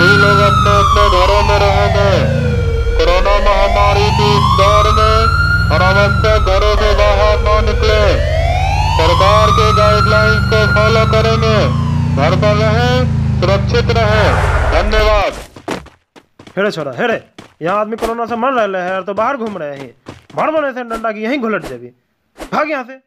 सभी लोग अपने अपने घरों में रहेंगे कोरोना महामारी के इस दौर में अनावश्यक घरों से बाहर न निकले। सरकार के गाइडलाइंस को फॉलो करेंगे। घर पर रहें, सुरक्षित रहें। धन्यवाद। हेरे छोरा, हेरे। यहाँ आदमी कोरोना से मर रहे हैं तो बाहर घूम रहे हैं। मर बने से डंडा की यहीं घुलट देवी भाग यहाँ से।